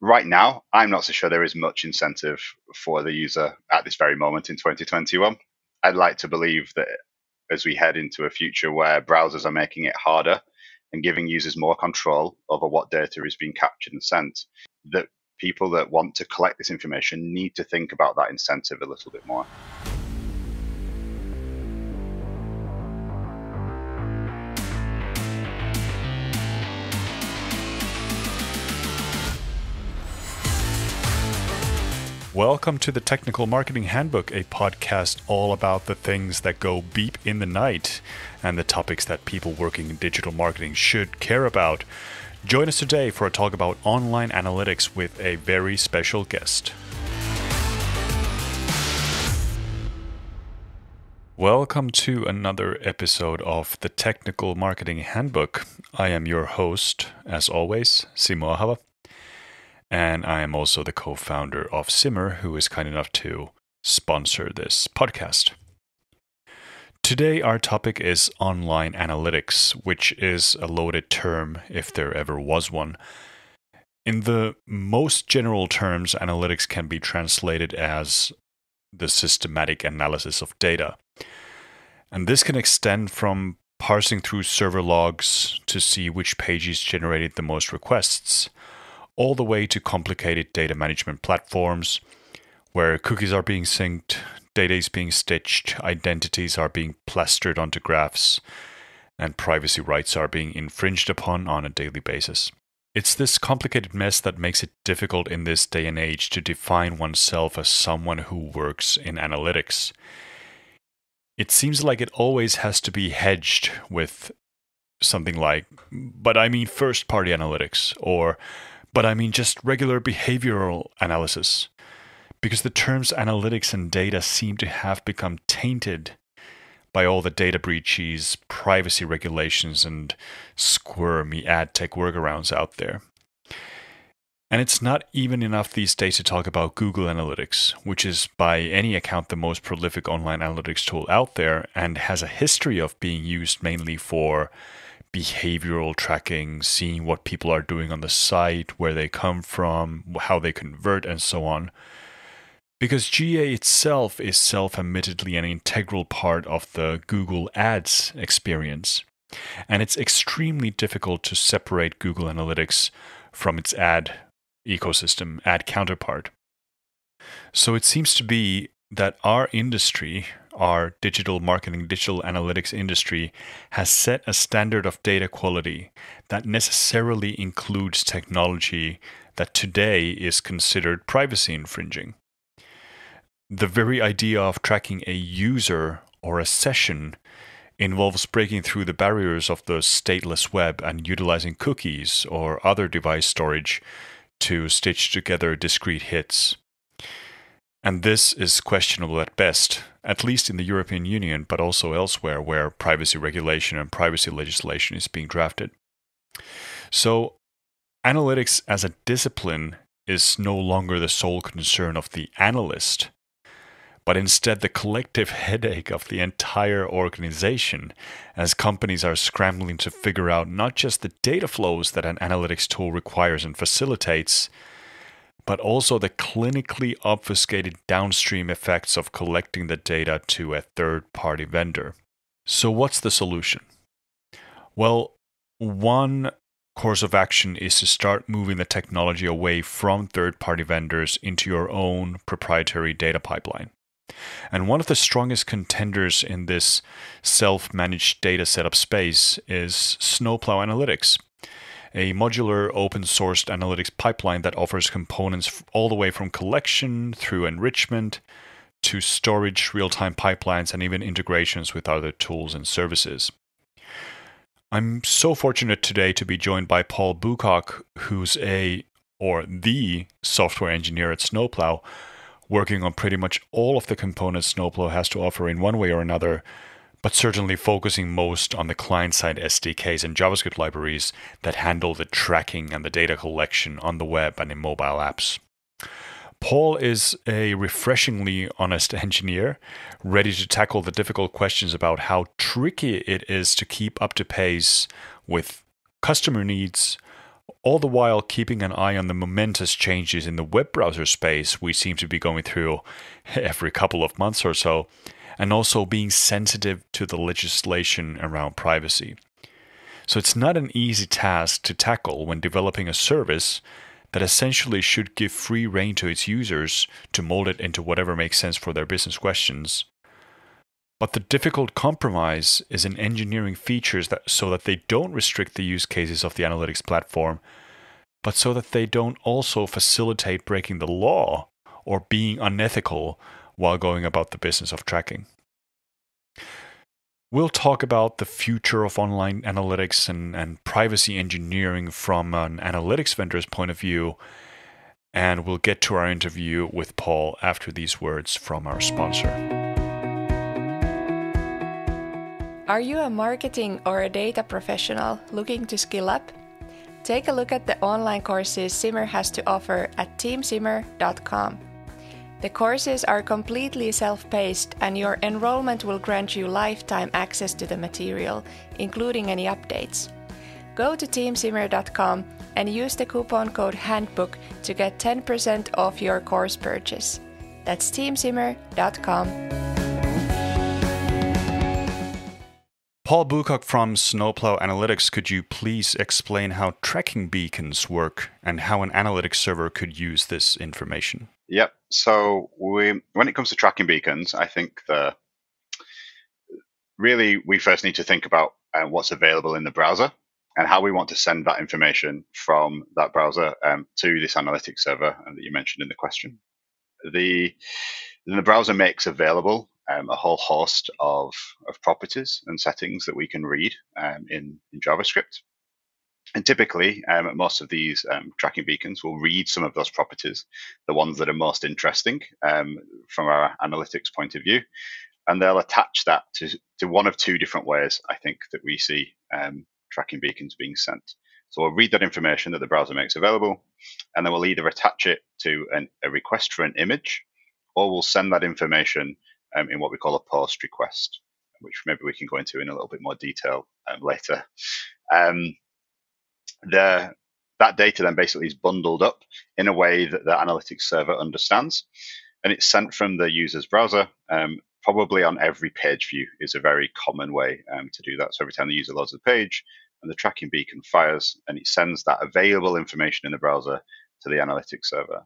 right now, I'm not so sure there is much incentive for the user at this very moment in 2021. I'd like to believe that as we head into a future where browsers are making it harder and giving users more control over what data is being captured and sent, that people that want to collect this information need to think about that incentive a little bit more. Welcome to the Technical Marketing Handbook, a podcast all about the things that go beep in the night and the topics that people working in digital marketing should care about. Join us today for a talk about online analytics with a very special guest. Welcome to another episode of the Technical Marketing Handbook. I am your host, as always, Simo Ahava and I am also the co founder of Simmer, who is kind enough to sponsor this podcast. Today, our topic is online analytics, which is a loaded term if there ever was one. In the most general terms, analytics can be translated as the systematic analysis of data. And this can extend from parsing through server logs to see which pages generated the most requests all the way to complicated data management platforms where cookies are being synced, data is being stitched, identities are being plastered onto graphs, and privacy rights are being infringed upon on a daily basis. It's this complicated mess that makes it difficult in this day and age to define oneself as someone who works in analytics. It seems like it always has to be hedged with something like, but I mean first party analytics, or but I mean just regular behavioral analysis. Because the terms analytics and data seem to have become tainted by all the data breaches, privacy regulations, and squirmy ad tech workarounds out there. And it's not even enough these days to talk about Google Analytics, which is by any account the most prolific online analytics tool out there and has a history of being used mainly for behavioral tracking, seeing what people are doing on the site, where they come from, how they convert, and so on. Because GA itself is self admittedly an integral part of the Google Ads experience. And it's extremely difficult to separate Google Analytics from its ad ecosystem, ad counterpart. So it seems to be that our industry, our digital marketing, digital analytics industry has set a standard of data quality that necessarily includes technology that today is considered privacy infringing. The very idea of tracking a user or a session involves breaking through the barriers of the stateless web and utilizing cookies or other device storage to stitch together discrete hits. And this is questionable at best, at least in the European Union, but also elsewhere where privacy regulation and privacy legislation is being drafted. So, analytics as a discipline is no longer the sole concern of the analyst, but instead the collective headache of the entire organization as companies are scrambling to figure out not just the data flows that an analytics tool requires and facilitates but also the clinically obfuscated downstream effects of collecting the data to a third party vendor. So, what's the solution? Well, one course of action is to start moving the technology away from third party vendors into your own proprietary data pipeline. And one of the strongest contenders in this self managed data setup space is Snowplow Analytics a modular open sourced analytics pipeline that offers components all the way from collection through enrichment to storage, real time pipelines, and even integrations with other tools and services. I'm so fortunate today to be joined by Paul Boocock, who's a or the software engineer at Snowplow, working on pretty much all of the components Snowplow has to offer in one way or another but certainly focusing most on the client side SDKs and JavaScript libraries that handle the tracking and the data collection on the web and in mobile apps. Paul is a refreshingly honest engineer, ready to tackle the difficult questions about how tricky it is to keep up to pace with customer needs all the while keeping an eye on the momentous changes in the web browser space we seem to be going through every couple of months or so, and also being sensitive to the legislation around privacy. So it's not an easy task to tackle when developing a service that essentially should give free rein to its users to mold it into whatever makes sense for their business questions. But the difficult compromise is in engineering features that so that they don't restrict the use cases of the analytics platform, but so that they don't also facilitate breaking the law or being unethical while going about the business of tracking. We'll talk about the future of online analytics and, and privacy engineering from an analytics vendor's point of view. And we'll get to our interview with Paul after these words from our sponsor. Are you a marketing or a data professional looking to skill up? Take a look at the online courses Simmer has to offer at teamsimmer.com. The courses are completely self paced, and your enrollment will grant you lifetime access to the material, including any updates. Go to teamsimmer.com and use the coupon code HANDBOOK to get 10% off your course purchase. That's teamsimmer.com. Paul Boocock from Snowplow Analytics, could you please explain how tracking beacons work and how an analytics server could use this information? Yep. So we, when it comes to tracking beacons, I think the really we first need to think about uh, what's available in the browser and how we want to send that information from that browser um, to this analytics server uh, that you mentioned in the question. The the browser makes available um, a whole host of, of properties and settings that we can read um, in, in JavaScript. And typically, um, most of these um, tracking beacons will read some of those properties, the ones that are most interesting um, from our analytics point of view, and they'll attach that to, to one of two different ways, I think, that we see um, tracking beacons being sent. So we'll read that information that the browser makes available, and then we'll either attach it to an, a request for an image, or we'll send that information um, in what we call a post request, which maybe we can go into in a little bit more detail um, later. Um, the, that data then basically is bundled up in a way that the analytics server understands. And it's sent from the user's browser. Um, probably on every page view is a very common way um, to do that. So every time the user loads the page and the tracking beacon fires and it sends that available information in the browser to the analytics server.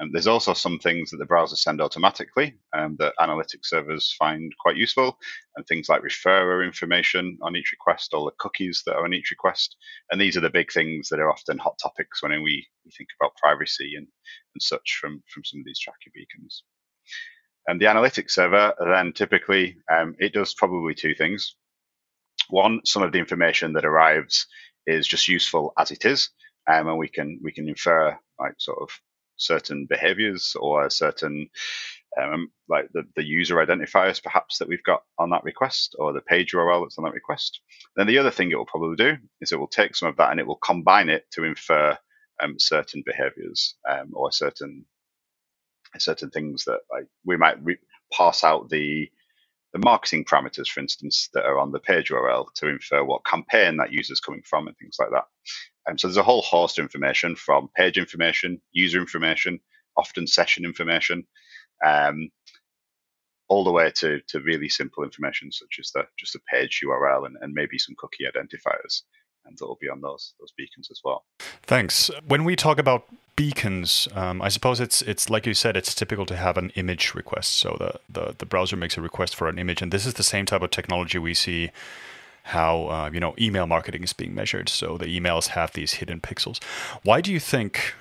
Um, there's also some things that the browser send automatically um, that analytics servers find quite useful, and things like referrer information on each request, all the cookies that are on each request. And these are the big things that are often hot topics when we, we think about privacy and, and such from, from some of these tracking beacons. And the analytics server then typically um, it does probably two things. One, some of the information that arrives is just useful as it is, um, and we can we can infer like sort of certain behaviors or certain um, like the, the user identifiers perhaps that we've got on that request or the page URL that's on that request. Then the other thing it will probably do is it will take some of that and it will combine it to infer um, certain behaviors um, or certain certain things that like we might re- pass out the the marketing parameters, for instance, that are on the page URL to infer what campaign that user is coming from and things like that. Um, so there's a whole host of information from page information, user information, often session information, um, all the way to, to really simple information such as the just a page URL and, and maybe some cookie identifiers. And it'll be on those those beacons as well. Thanks. When we talk about beacons, um, I suppose it's it's like you said, it's typical to have an image request. So the, the the browser makes a request for an image, and this is the same type of technology we see how uh, you know email marketing is being measured. So the emails have these hidden pixels. Why do you think?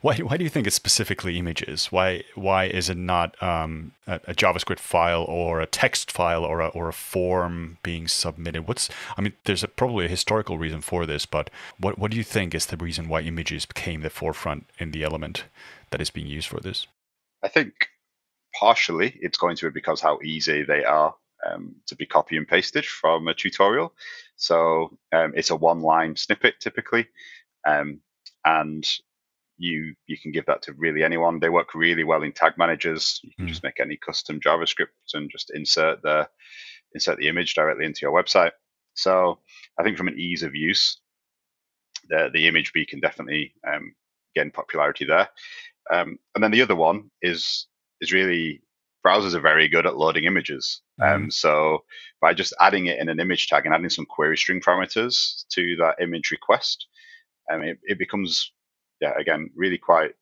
Why, why do you think it's specifically images? Why why is it not um, a, a, JavaScript file or a text file or a, or a form being submitted? What's I mean, there's a, probably a historical reason for this, but what what do you think is the reason why images became the forefront in the element that is being used for this? I think partially it's going to be because how easy they are um, to be copy and pasted from a tutorial. So um, it's a one line snippet typically. Um, and you you can give that to really anyone. They work really well in tag managers. You can mm. just make any custom JavaScript and just insert the insert the image directly into your website. So I think from an ease of use, the the image beacon definitely um, gain popularity there. Um, and then the other one is is really browsers are very good at loading images. Mm-hmm. Um, so by just adding it in an image tag and adding some query string parameters to that image request, um, it, it becomes yeah again really quite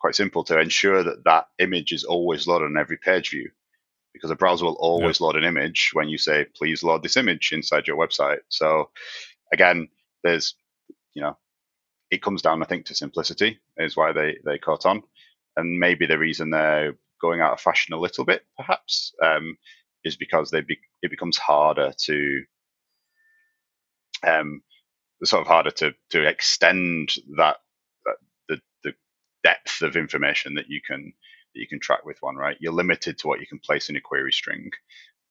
quite simple to ensure that that image is always loaded on every page view because a browser will always load an image when you say please load this image inside your website. So again there's you know it comes down i think to simplicity is why they they caught on. And maybe the reason they're going out of fashion a little bit perhaps um, is because they be, it becomes harder to um, sort of harder to to extend that, that the the depth of information that you can that you can track with one right you're limited to what you can place in a query string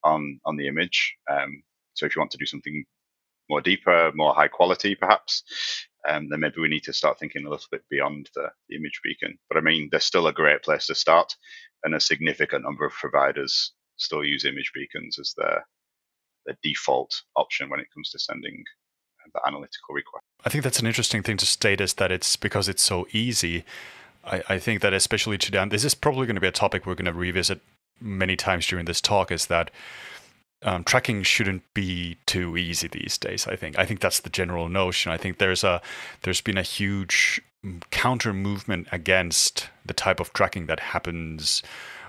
on on the image um, so if you want to do something more deeper more high quality perhaps um, then maybe we need to start thinking a little bit beyond the, the image beacon but i mean there's still a great place to start and a significant number of providers still use image beacons as their their default option when it comes to sending the analytical request. I think that's an interesting thing to state is that it's because it's so easy. I, I think that especially today, and this is probably going to be a topic we're going to revisit many times during this talk, is that um, tracking shouldn't be too easy these days. I think. I think that's the general notion. I think there's a there's been a huge counter movement against the type of tracking that happens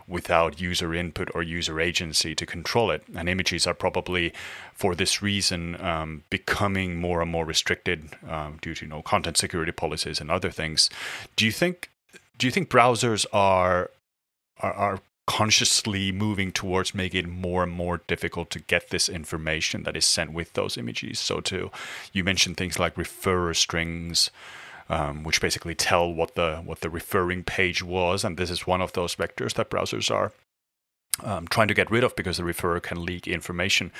without user input or user agency to control it. And images are probably, for this reason, um, becoming more and more restricted um, due to you know content security policies and other things. Do you think? Do you think browsers are are, are consciously moving towards making it more and more difficult to get this information that is sent with those images. So, to you mentioned things like referrer strings, um, which basically tell what the what the referring page was, and this is one of those vectors that browsers are um, trying to get rid of because the referrer can leak information.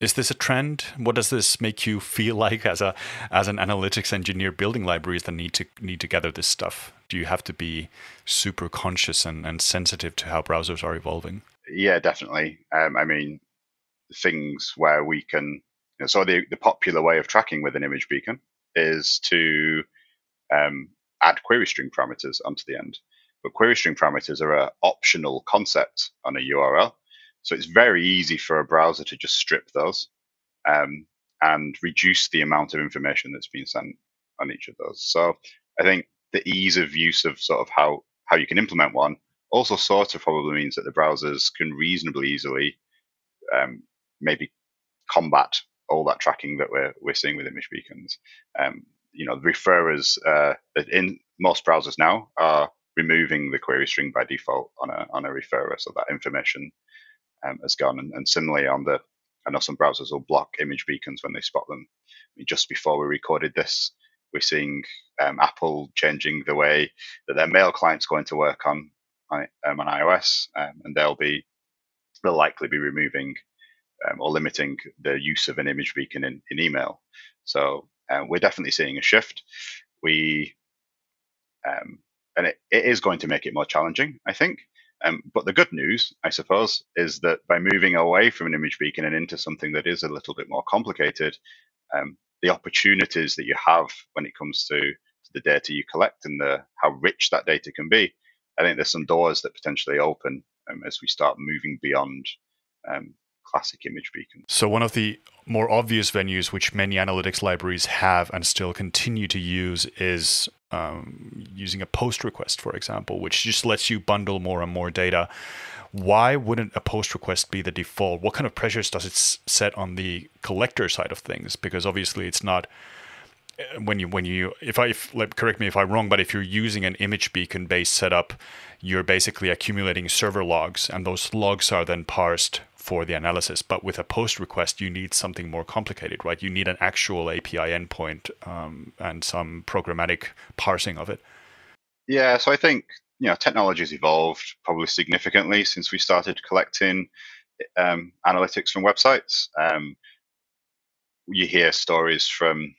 Is this a trend? What does this make you feel like as a as an analytics engineer building libraries that need to need to gather this stuff? Do you have to be super conscious and, and sensitive to how browsers are evolving? Yeah, definitely. Um, I mean, things where we can. You know, so the the popular way of tracking with an image beacon is to um, add query string parameters onto the end. But query string parameters are an optional concept on a URL. So it's very easy for a browser to just strip those um, and reduce the amount of information that's being sent on each of those. So I think the ease of use of sort of how, how you can implement one also sort of probably means that the browsers can reasonably easily um, maybe combat all that tracking that we're, we're seeing with image beacons. Um, you know, the referrers uh, in most browsers now are removing the query string by default on a on a referrer, so that information um, has gone. And, and, similarly, on the I know some browsers will block image beacons when they spot them. I mean, just before we recorded this, we're seeing um, Apple changing the way that their mail client's going to work on on, um, on iOS, um, and they'll be they'll likely be removing um, or limiting the use of an image beacon in, in email. So uh, we're definitely seeing a shift. We um, and it, it is going to make it more challenging, I think. Um, but the good news, I suppose, is that by moving away from an image beacon and into something that is a little bit more complicated, um, the opportunities that you have when it comes to, to, the data you collect and the how rich that data can be, I think there's some doors that potentially open um, as we start moving beyond um, classic image beacons. So one of the more obvious venues which many analytics libraries have and still continue to use is um, using a post request, for example, which just lets you bundle more and more data. Why wouldn't a post request be the default? What kind of pressures does it set on the collector side of things? Because obviously, it's not uh, when you when you if I if, like, correct me if I'm wrong, but if you're using an image beacon based setup, you're basically accumulating server logs, and those logs are then parsed for the analysis. But with a post request, you need something more complicated, right? You need an actual API endpoint um, and some programmatic parsing of it. Yeah, so I think you know technology has evolved probably significantly since we started collecting um, analytics from websites. Um, you hear stories from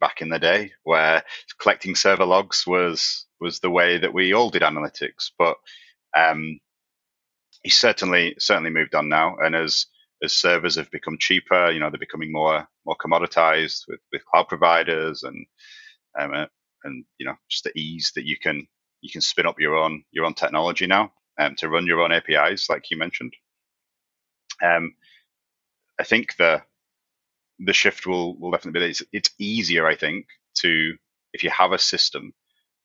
back in the day where collecting server logs was was the way that we all did analytics, but um, he's certainly certainly moved on now. And as as servers have become cheaper, you know, they're becoming more more commoditized with, with cloud providers and um, uh, and you know just the ease that you can you can spin up your own your own technology now um, to run your own APIs, like you mentioned. Um, I think the the shift will will definitely be it's, it's easier, I think, to if you have a system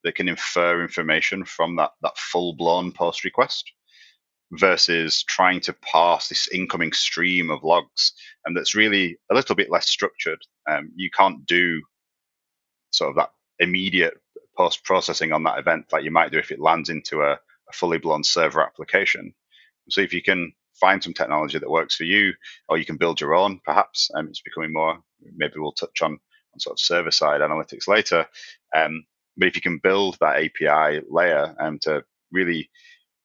that can infer information from that that full blown post request versus trying to parse this incoming stream of logs and that's really a little bit less structured. Um, you can't do sort of that immediate post processing on that event like you might do if it lands into a, a fully blown server application. So if you can find some technology that works for you or you can build your own perhaps um, it's becoming more maybe we'll touch on on sort of server side analytics later um, but if you can build that api layer um, to really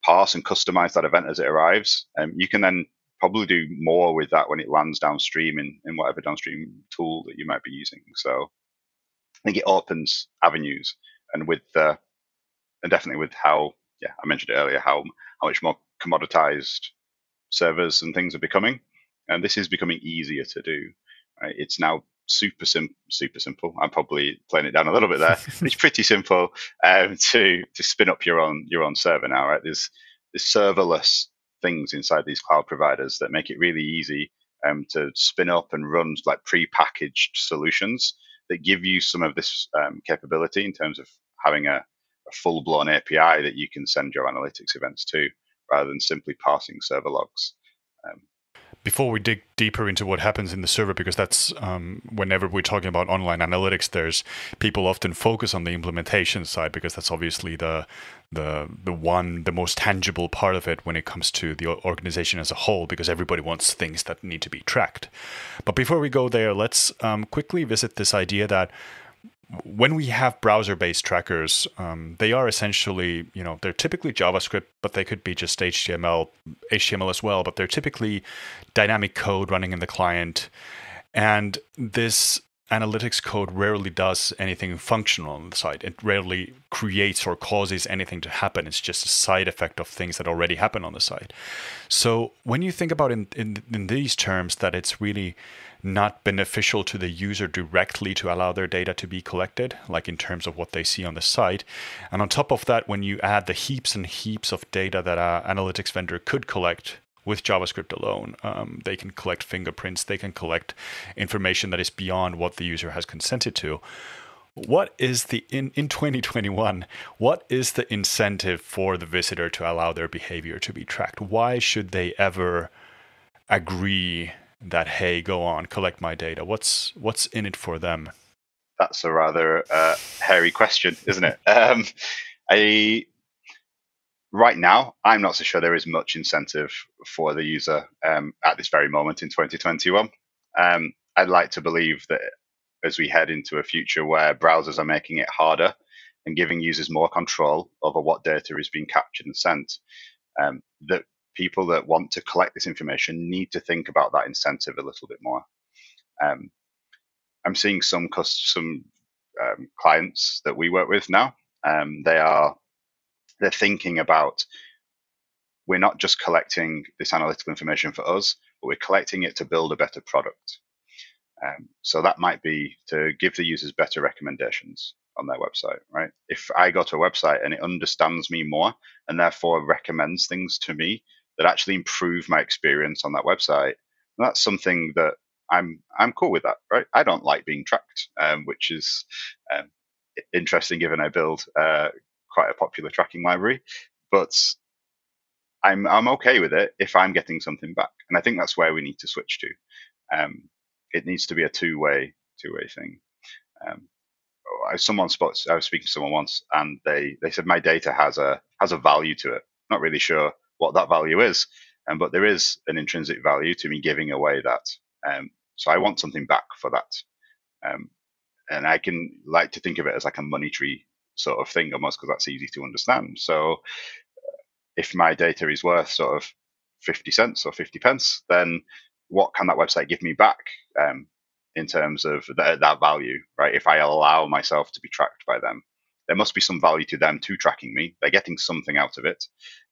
parse and customize that event as it arrives. Um, you can then probably do more with that when it lands downstream in, in whatever downstream tool that you might be using. So I think it opens avenues and with the, and definitely with how, yeah, I mentioned earlier, how, how much more commoditized servers and things are becoming. And this is becoming easier to do. Right? It's now super simple. Super simple. I'm probably playing it down a little bit there. it's pretty simple um, to to spin up your own your own server now. Right? There's there's serverless things inside these cloud providers that make it really easy um, to spin up and run like pre-packaged solutions that give you some of this um, capability in terms of having a, a full-blown API that you can send your analytics events to, rather than simply parsing server logs. Um, before we dig deeper into what happens in the server, because that's um, whenever we're talking about online analytics, there's people often focus on the implementation side because that's obviously the the the one the most tangible part of it when it comes to the organization as a whole, because everybody wants things that need to be tracked. But before we go there, let's um, quickly visit this idea that when we have browser-based trackers, um, they are essentially, you know, they're typically JavaScript, but they could be just HTML, HTML as well. But they're typically dynamic code running in the client, and this analytics code rarely does anything functional on the site. It rarely creates or causes anything to happen. It's just a side effect of things that already happen on the site. So when you think about in in, in these terms, that it's really not beneficial to the user directly to allow their data to be collected, like in terms of what they see on the site. And on top of that, when you add the heaps and heaps of data that an analytics vendor could collect with JavaScript alone, um, they can collect fingerprints, they can collect information that is beyond what the user has consented to. What is the in, in 2021? What is the incentive for the visitor to allow their behavior to be tracked? Why should they ever agree that hey go on collect my data. What's what's in it for them? That's a rather uh, hairy question isn't it? Um, I, right now i'm not so sure there is much incentive for the user um, at this very moment in 2021 um, i'd like to believe that as we head into a future where browsers are making it harder and giving users more control over what data is being captured and sent um, that people that want to collect this information need to think about that incentive a little bit more. Um, I'm seeing some some um, clients that we work with now. Um, they are they're thinking about we're not just collecting this analytical information for us, but we're collecting it to build a better product. Um, so that might be to give the users better recommendations on their website, right? If I go to a website and it understands me more and therefore recommends things to me that actually improve my experience on that website. And that's something that I'm I'm cool with that, right? I don't like being tracked, um, which is um, interesting given I build uh, quite a popular tracking library, but I'm I'm okay with it if I'm getting something back, and I think that's where we need to switch to. Um, it needs to be a two way two way thing. Um, someone spoke, I was speaking to someone once, and they they said my data has a has a value to it. Not really sure what that value is. Um, but there is an intrinsic value to me giving away that. Um, so I want something back for that. Um, and I can like to think of it as like a money tree sort of thing almost because that's easy to understand. So uh, if my data is worth sort of 50 cents or 50 pence, then what can that website give me back um, in terms of th- that value, right? If I allow myself to be tracked by them there must be some value to them to tracking me. They're getting something out of it.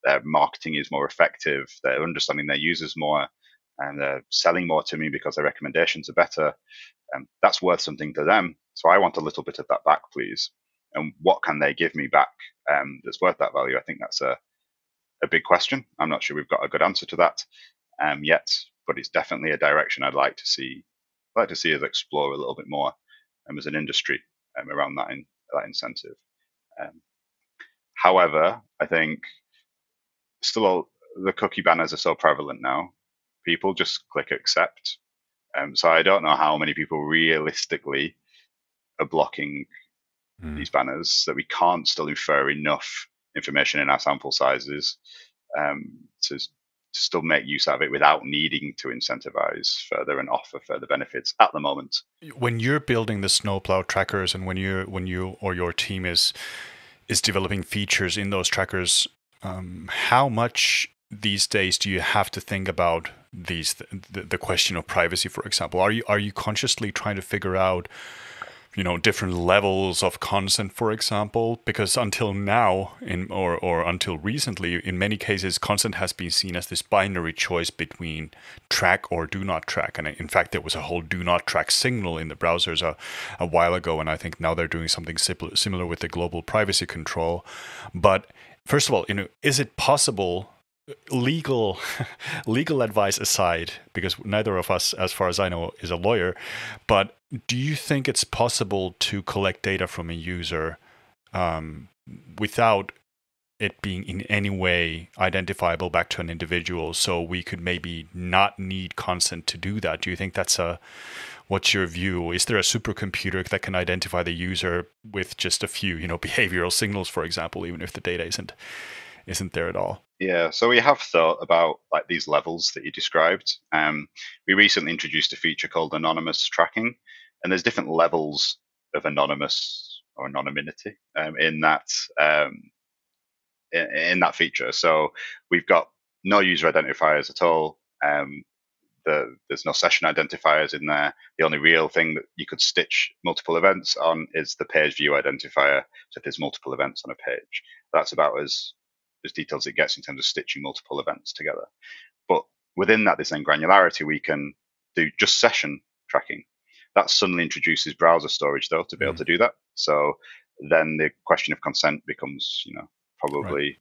Their marketing is more effective. They're understanding their users more. and they're selling more to me because their recommendations are better, um, that's worth something to them. So I want a little bit of that back, please. And what can they give me back um, that's worth that value? I think that's a, a big question. I'm not sure we've got a good answer to that um, yet, but it's definitely a direction I'd like to see. I'd like to see us explore a little bit more um, as an industry um, around that in, that incentive. Um, however, I think still all, the cookie banners are so prevalent now. People just click accept. Um, so I don't know how many people realistically are blocking mm. these banners that we can't still infer enough information in our sample sizes um, to, to still make use of it without needing to incentivize further and offer further benefits at the moment. When you're building the snowplow trackers and when you when you or your team is is developing features in those trackers, um, how much these days do you have to think about these the, the question of privacy, for example? Are you are you consciously trying to figure out you know different levels of consent for example? Because until now in or or until recently in many cases consent has been seen as this binary choice between track or do not track. And in fact there was a whole do not track signal in the browsers a, a while ago and i think now they're doing something similar with the global privacy control. But first of all you know is it possible legal legal advice aside because neither of us as far as i know is a lawyer but do you think it's possible to collect data from a user um, without it being in any way identifiable back to an individual? So we could maybe not need consent to do that. Do you think that's a what's your view is there a supercomputer that can identify the user with just a few you know behavioral signals for example even if the data isn't isn't there at all yeah, so we have thought about like these levels that you described. Um, we recently introduced a feature called anonymous tracking, and there's different levels of anonymous or anonymity um, in that um, in, in, that feature. So we've got no user identifiers at all. Um, the, there's no session identifiers in there. The only real thing that you could stitch multiple events on is the page view identifier. So if there's multiple events on a page, that's about as as detailed as it gets in terms of stitching multiple events together. But within that, there's then granularity. We can do just session tracking. That suddenly introduces browser storage, though, to be mm able to do that. So then the question of consent becomes, you know, probably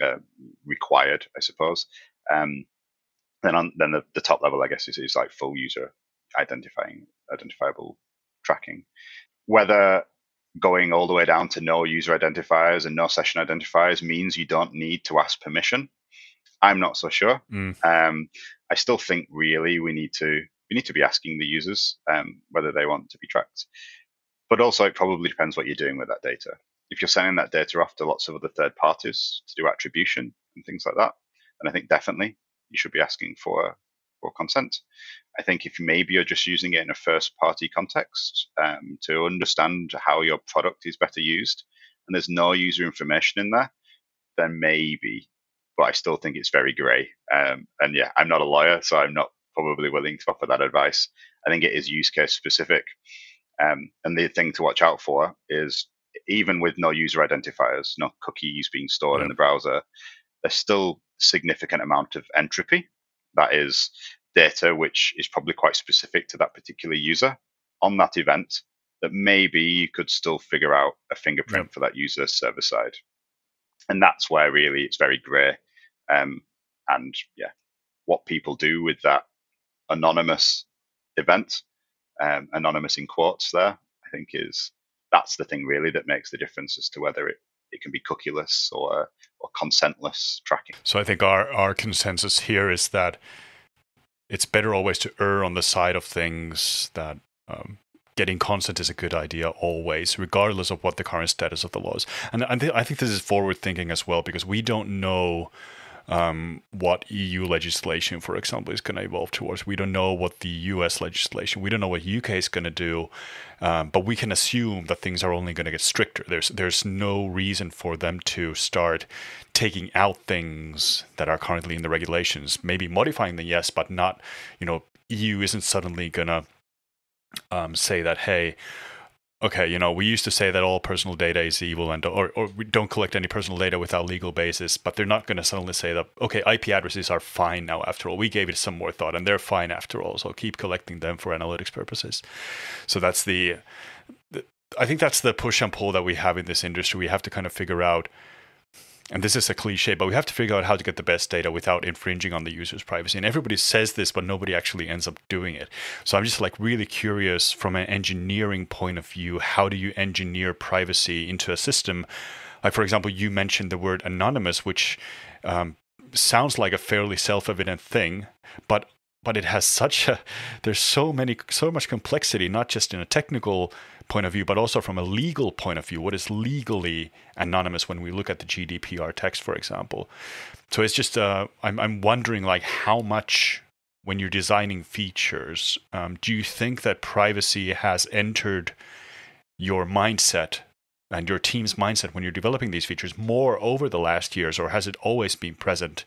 right. uh, required, I suppose. Um, then on then the, the top level, I guess, is, is like full user identifying identifiable tracking. Whether going all the way down to no user identifiers and no session identifiers means you don't need to ask permission. I'm not so sure. Mm. Um, I still think really we need to we need to be asking the users um, whether they want to be tracked. But also, it probably depends what you're doing with that data. If you're sending that data off to lots of other third parties to do attribution and things like that, and I think definitely you should be asking for for consent. I think if maybe you're just using it in a first party context um, to understand how your product is better used and there's no user information in there, then maybe, but I still think it's very grey. Um, and yeah, I'm not a lawyer, so I'm not probably willing to offer that advice. I think it is use case specific. Um, and the thing to watch out for is even with no user identifiers, no cookies being stored yeah. in the browser, there's still significant amount of entropy that is data which is probably quite specific to that particular user on that event that maybe you could still figure out a fingerprint yep. for that user server side. And that's where really it's very gray. Um, and yeah, what people do with that anonymous event, um, anonymous in quotes there, I think is that's the thing really that makes the difference as to whether it, it can be cookieless or or consentless tracking. So I think our, our consensus here is that it's better always to err on the side of things that um, getting consent is a good idea always, regardless of what the current status of the law is. And I, th- I think this is forward thinking as well because we don't know um, what EU legislation, for example, is going to evolve towards. We don't know what the US legislation, we don't know what UK is going to do, um, but we can assume that things are only going to get stricter. There's there's no reason for them to start taking out things that are currently in the regulations. Maybe modifying them, yes, but not. You know, EU isn't suddenly going to um, say that, hey okay, you know, we used to say that all personal data is evil and or, or we don't collect any personal data without legal basis, but they're not going to suddenly say that okay, IP addresses are fine now after all. We gave it some more thought and they're fine after all, so keep collecting them for analytics purposes. So that's the, the I think that's the push and pull that we have in this industry. We have to kind of figure out and this is a cliche, but we have to figure out how to get the best data without infringing on the user's privacy. And everybody says this, but nobody actually ends up doing it. So I'm just like really curious from an engineering point of view, how do you engineer privacy into a system? Like, for example, you mentioned the word anonymous, which um, sounds like a fairly self-evident thing, but but it has such a there's so many so much complexity not just in a technical point of view but also from a legal point of view what is legally anonymous when we look at the gdpr text for example so it's just uh, I'm, I'm wondering like how much when you're designing features um, do you think that privacy has entered your mindset and your team's mindset when you're developing these features more over the last years or has it always been present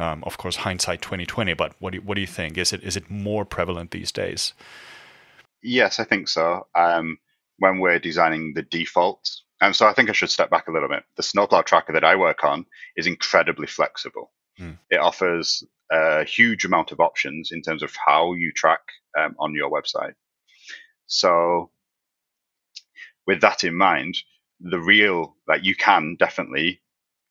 um, of course, hindsight 2020. But what do you, what do you think? Is it is it more prevalent these days? Yes, I think so. Um, when we're designing the defaults, and so I think I should step back a little bit. The snowplow tracker that I work on is incredibly flexible. Mm. It offers a huge amount of options in terms of how you track um, on your website. So, with that in mind, the real like you can definitely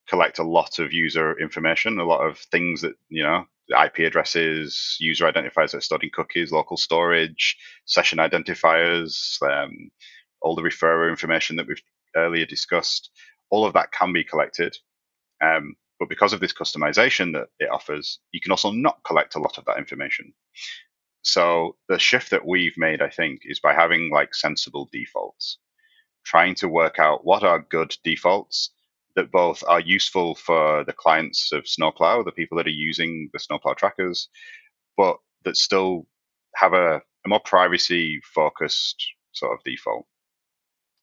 collect a lot of user information, a lot of things that, you know, IP addresses, user identifiers that are stored in cookies, local storage, session identifiers, um, all the referrer information that we've earlier discussed. All of that can be collected. Um, but because of this customization that it offers, you can also not collect a lot of that information. So the shift that we've made, I think, is by having like sensible defaults, trying to work out what are good defaults that both are useful for the clients of Snowplow, the people that are using the Snowplow trackers, but that still have a, a more privacy focused sort of default.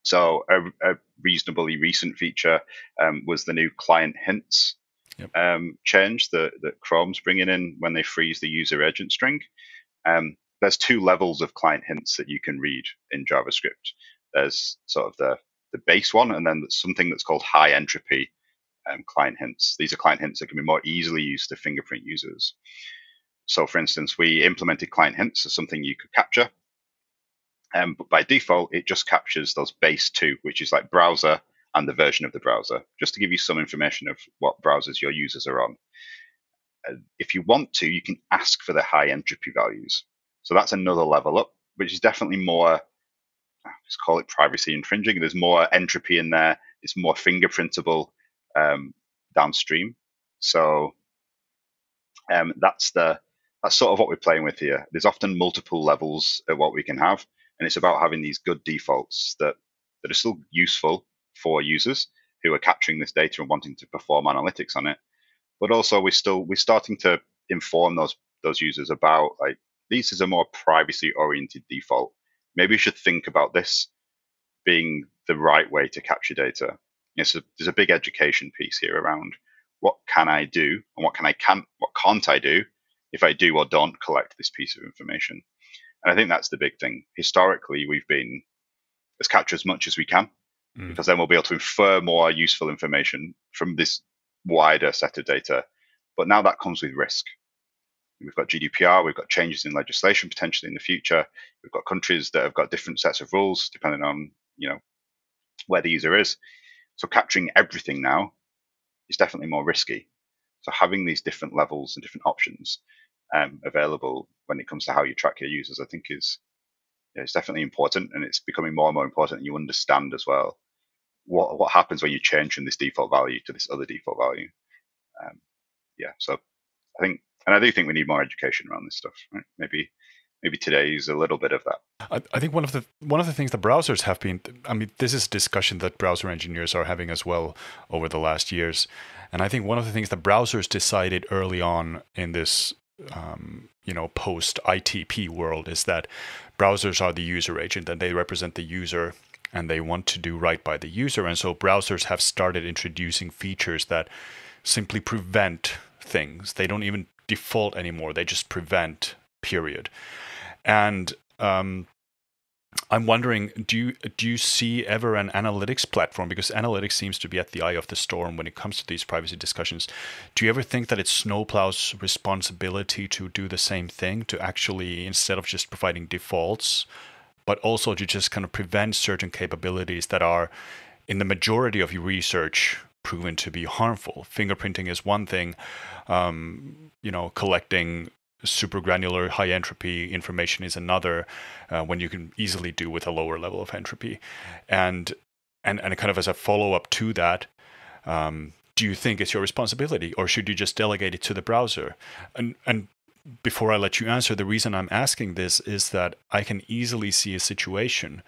So a, a reasonably recent feature um, was the new client hints yep. um, change that, that Chrome's bringing in when they freeze the user agent string. Um, there's two levels of client hints that you can read in JavaScript. There's sort of the the base one, and then something that's called high entropy um, client hints. These are client hints that can be more easily used to fingerprint users. So, for instance, we implemented client hints as something you could capture. Um, but by default, it just captures those base two, which is like browser and the version of the browser, just to give you some information of what browsers your users are on. Uh, if you want to, you can ask for the high entropy values. So that's another level up, which is definitely more let's call it privacy infringing. There's more entropy in there. It's more fingerprintable um, downstream. So um, that's the that's sort of what we're playing with here. There's often multiple levels of what we can have, and it's about having these good defaults that that are still useful for users who are capturing this data and wanting to perform analytics on it. But also, we're still we're starting to inform those those users about like this is a more privacy oriented default maybe we should think about this being the right way to capture data. You know, so there's a big education piece here around what can I do and what can I can't what can't I do if I do or don't collect this piece of information. And I think that's the big thing. Historically, we've been let's capture as much as we can mm. because then we'll be able to infer more useful information from this wider set of data. But now that comes with risk. We've got GDPR, we've got changes in legislation potentially in the future. We've got countries that have got different sets of rules depending on, you know, where the user is. So capturing everything now is definitely more risky. So having these different levels and different options um, available when it comes to how you track your users, I think is it's definitely important, and it's becoming more and more important. And you understand as well what what happens when you change from this default value to this other default value. Um, yeah, so I think and I do think we need more education around this stuff. Right? Maybe maybe today is a little bit of that. I, I, think one of the one of the things the browsers have been. I mean, this is discussion that browser engineers are having as well over the last years, and I think one of the things the browsers decided early on in this. Um, you know, post ITP world is that browsers are the user agent and they represent the user and they want to do right by the user. And so browsers have started introducing features that simply prevent things. They don't even default anymore. They just prevent, period. And um, I'm wondering, do you do you see ever an analytics platform? Because analytics seems to be at the eye of the storm when it comes to these privacy discussions. Do you ever think that it's Snowplow's responsibility to do the same thing, to actually instead of just providing defaults, but also to just kind of prevent certain capabilities that are, in the majority of your research, proven to be harmful? Fingerprinting is one thing. Um, you know, collecting super granular high entropy information is another uh, when you can easily do with a lower level of entropy. And and and kind of as a follow-up to that um, do you think it's your responsibility or should you just delegate it to the browser? And and before i let you answer the reason i'm asking this is that i can easily see a situation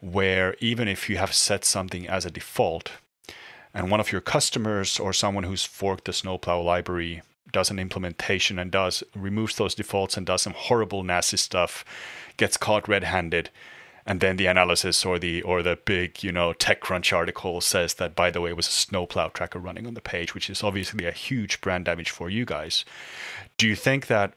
where even if you have set something as a default and one of your customers or someone who's forked the snowplow library does an implementation and does removes those defaults and does some horrible nasty stuff, gets caught red-handed, and then the analysis or the or the big you know TechCrunch article says that by the way it was a snowplow tracker running on the page, which is obviously a huge brand damage for you guys. Do you think that?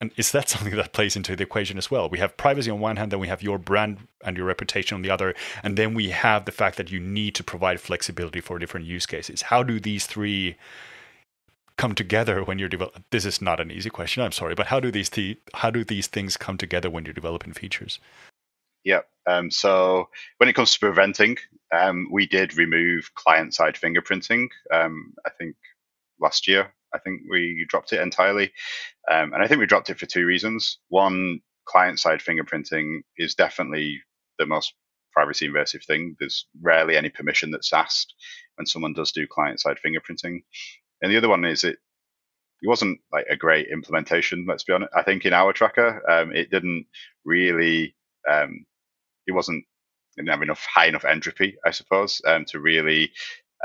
And is that something that plays into the equation as well? We have privacy on one hand, then we have your brand and your reputation on the other, and then we have the fact that you need to provide flexibility for different use cases. How do these three come together when you're developing? This is not an easy question. I'm sorry, but how do these th- how do these things come together when you're developing features? Yeah. Um, so when it comes to preventing, um, we did remove client-side fingerprinting. Um, I think last year, I think we dropped it entirely, um, and I think we dropped it for two reasons. One, client-side fingerprinting is definitely the most privacy invasive thing. There's rarely any permission that's asked when someone does do client-side fingerprinting. And the other one is it it wasn't like a great implementation. Let's be honest. I think in our tracker, um, it didn't really. Um, it wasn't didn't have enough high enough entropy, I suppose, um, to really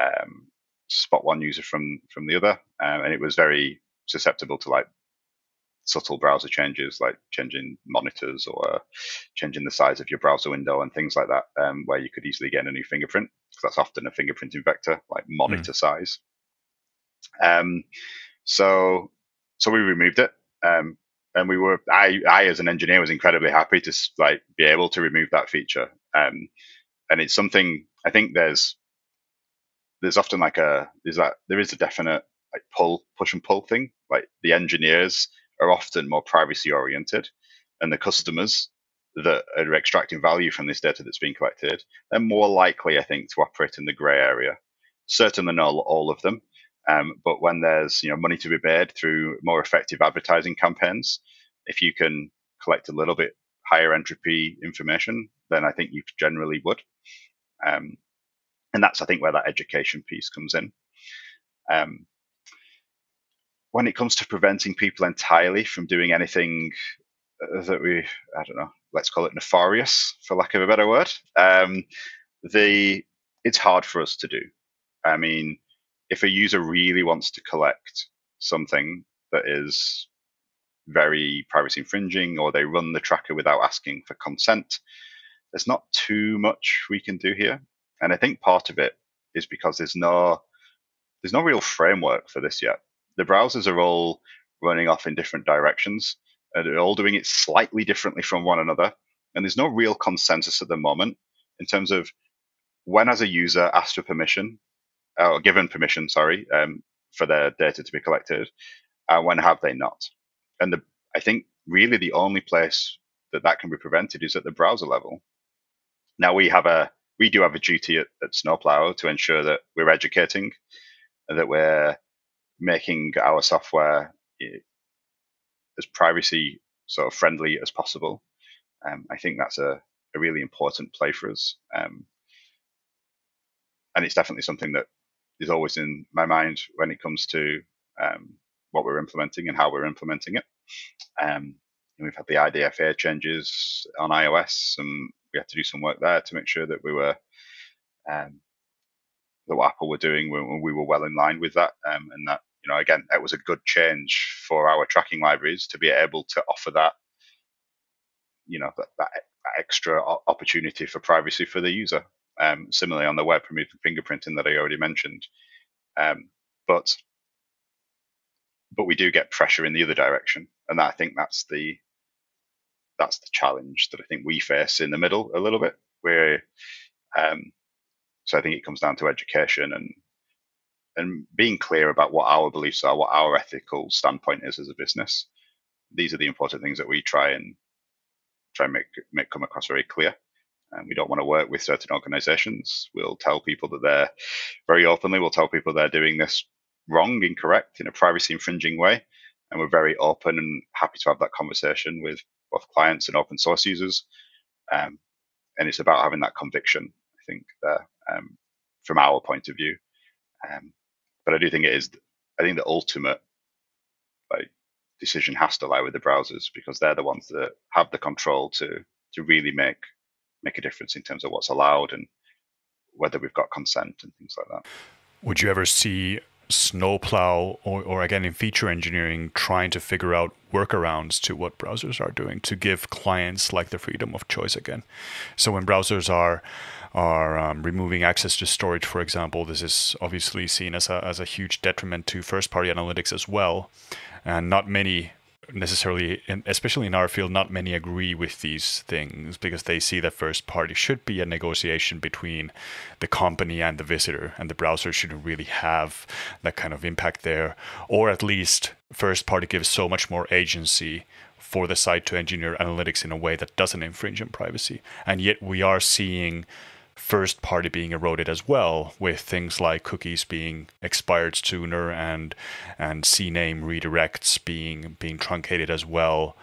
um, spot one user from from the other, um, and it was very susceptible to like subtle browser changes, like changing monitors or changing the size of your browser window and things like that, um, where you could easily get a new fingerprint because that's often a fingerprinting vector, like monitor mm. size. Um, so so we removed it. Um, and we were I I as an engineer was incredibly happy to like be able to remove that feature. Um, and it's something I think there's there's often like a there's that there is a definite like pull push and pull thing. Like the engineers are often more privacy oriented, and the customers that are extracting value from this data that's being collected, they're more likely, I think, to operate in the grey area. Certainly not all of them, um, but when there's you know money to be made through more effective advertising campaigns, if you can collect a little bit higher entropy information, then I think you generally would. Um, and that's I think where that education piece comes in. Um, when it comes to preventing people entirely from doing anything that we I don't know, let's call it nefarious for lack of a better word, um, the it's hard for us to do. I mean, if a user really wants to collect something that is very privacy infringing or they run the tracker without asking for consent, there's not too much we can do here. And I think part of it is because there's no there's no real framework for this yet. The browsers are all running off in different directions and they're all doing it slightly differently from one another. And there's no real consensus at the moment in terms of when as a user asks for permission, or given permission, sorry, um, for their data to be collected, uh, when have they not? And the, I think really the only place that that can be prevented is at the browser level. Now we have a we do have a duty at, at Snowplow to ensure that we're educating, that we're making our software eh, as privacy sort of friendly as possible. Um, I think that's a, a, really important play for us. Um, and it's definitely something that is always in my mind when it comes to um, what we're implementing and how we're implementing it. Um, we've had the IDFA changes on iOS, and we had to do some work there to make sure that we were um, that what Apple were doing, we, we were well in line with that, um, and that you know again it was a good change for our tracking libraries to be able to offer that you know that, that extra opportunity for privacy for the user. Um, similarly on the web, removing fingerprinting that I already mentioned. Um, but but we do get pressure in the other direction, and that, I think that's the that's the challenge that I think we face in the middle a little bit. Where um, so I think it comes down to education and and being clear about what our beliefs are, what our ethical standpoint is as a business. These are the important things that we try and try and make make come across very clear. And we don't want to work with certain organizations. We'll tell people that they're very openly, we'll tell people they're doing this wrong, incorrect, in a privacy infringing way. And we're very open and happy to have that conversation with both clients and open source users. Um, and it's about having that conviction, I think, there um, from our point of view. Um, but I do think it is. I think the ultimate like decision has to lie with the browsers because they're the ones that have the control to to really make make a difference in terms of what's allowed and whether we've got consent and things like that. Would you ever see Snowplow or, or again in feature engineering trying to figure out workarounds to what browsers are doing to give clients like the freedom of choice again? So when browsers are are um, removing access to storage, for example, this is obviously seen as a, as a huge detriment to first party analytics as well. And not many necessarily, especially in our field, not many agree with these things because they see that first party should be a negotiation between the company and the visitor, and the browser shouldn't really have that kind of impact there. Or at least, first party gives so much more agency for the site to engineer analytics in a way that doesn't infringe on privacy. And yet, we are seeing first party being eroded as well, with things like cookies being expired sooner and and CNAME redirects being being truncated as well.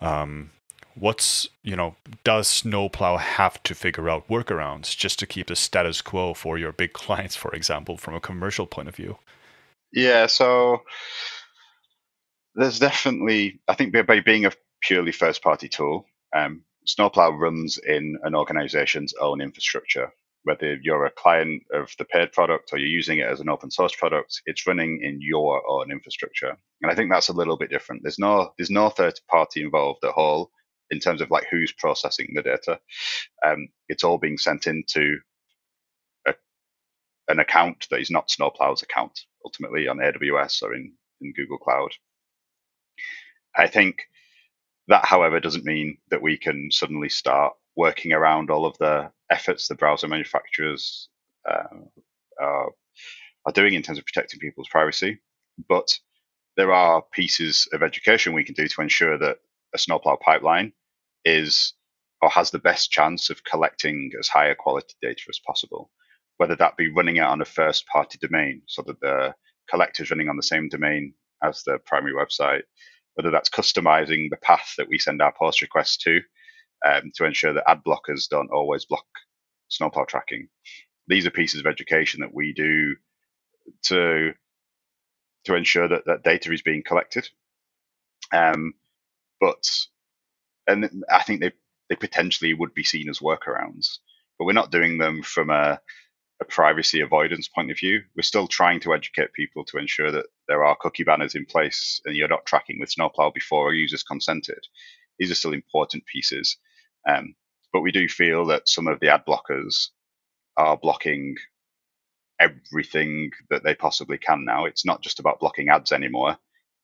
Um, what's you know does snowplow have to figure out workarounds just to keep the status quo for your big clients for example from a commercial point of view yeah so there's definitely i think by being a purely first party tool um, Snowplow runs in an organization's own infrastructure. Whether you're a client of the paid product or you're using it as an open source product, it's running in your own infrastructure. And I think that's a little bit different. There's no there's no third party involved at all in terms of like who's processing the data. Um, it's all being sent into a, an account that is not Snowplow's account, ultimately on AWS or in, in Google Cloud. I think that, however, doesn't mean that we can suddenly start working around all of the efforts the browser manufacturers uh, are, are doing in terms of protecting people's privacy. But there are pieces of education we can do to ensure that a snowplow pipeline is or has the best chance of collecting as high a quality data as possible, whether that be running it on a first party domain so that the collector is running on the same domain as the primary website, whether that's customizing the path that we send our post requests to um, to ensure that ad blockers don't always block snowplow tracking. These are pieces of education that we do to to ensure that that data is being collected. Um, but and I think they they potentially would be seen as workarounds, but we're not doing them from a a privacy avoidance point of view. We're still trying to educate people to ensure that there are cookie banners in place and you're not tracking with Snowplow before a user's consented. These are still important pieces. Um, but we do feel that some of the ad blockers are blocking everything that they possibly can now. It's not just about blocking ads anymore,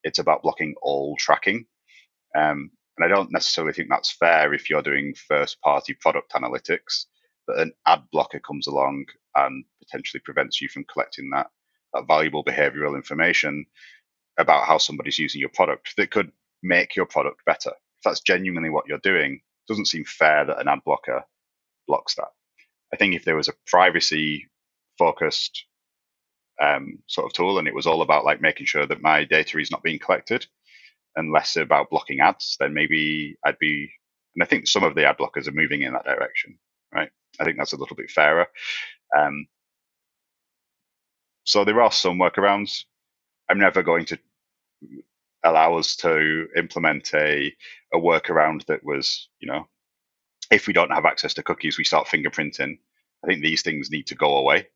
it's about blocking all tracking. Um, and I don't necessarily think that's fair if you're doing first party product analytics that an ad blocker comes along and potentially prevents you from collecting that, that valuable behavioral information about how somebody's using your product that could make your product better. If that's genuinely what you're doing, it doesn't seem fair that an ad blocker blocks that. I think if there was a privacy focused um, sort of tool and it was all about like making sure that my data is not being collected and less about blocking ads, then maybe I'd be, and I think some of the ad blockers are moving in that direction, right? I think that's a little bit fairer. Um, so there are some workarounds. I'm never going to allow us to implement a a workaround that was, you know, if we don't have access to cookies, we start fingerprinting. I think these things need to go away.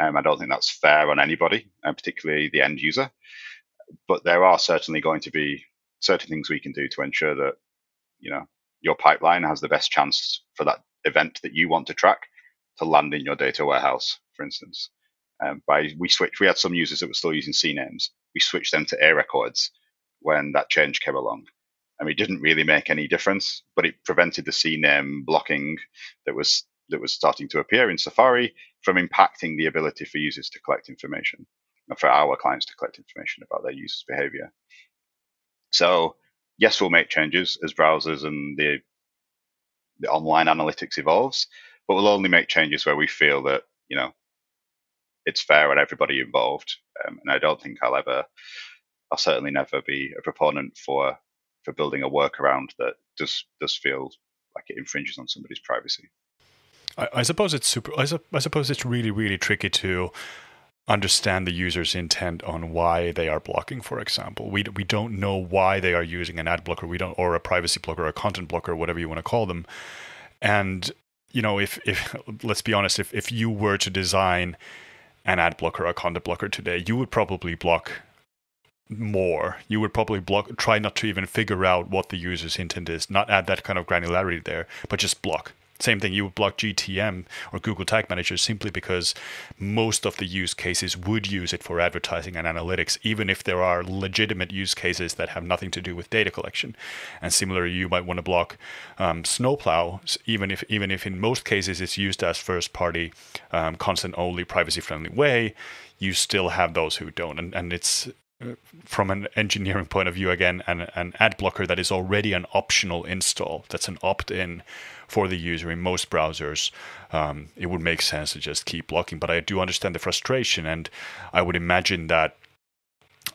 Um, I don't think that's fair on anybody, and particularly the end user. But there are certainly going to be certain things we can do to ensure that, you know, your pipeline has the best chance for that event that you want to track to land in your data warehouse, for instance. Um, by we switched, we had some users that were still using CNAMEs. We switched them to A records when that change came along. and it didn't really make any difference, but it prevented the CNAME blocking that was that was starting to appear in Safari from impacting the ability for users to collect information, and for our clients to collect information about their users' behavior. So yes, we'll make changes as browsers and the the online analytics evolves, but we'll only make changes where we feel that you know it's fair on everybody involved. Um, and I don't think I'll ever, I'll certainly never be a proponent for for building a workaround that does does feel like it infringes on somebody's privacy. I, I suppose it's super. I, su- I suppose it's really really tricky to understand the user's intent on why they are blocking for example. We, we don't know why they are using an ad blocker. We don't or a privacy blocker or a content blocker whatever you want to call them. And you know if if let's be honest if, if you were to design an ad blocker or a content blocker today you would probably block more. You would probably block try not to even figure out what the user's intent is not add that kind of granularity there but just block same thing you would block gtm or google tag manager simply because most of the use cases would use it for advertising and analytics even if there are legitimate use cases that have nothing to do with data collection. And similarly you might want to block um, snowplow even if even if in most cases it's used as first party um, consent only privacy friendly way you still have those who don't. And, and it's from an engineering point of view, again, an, an ad blocker that is already an optional install, that's an opt in for the user in most browsers, um, it would make sense to just keep blocking. But I do understand the frustration, and I would imagine that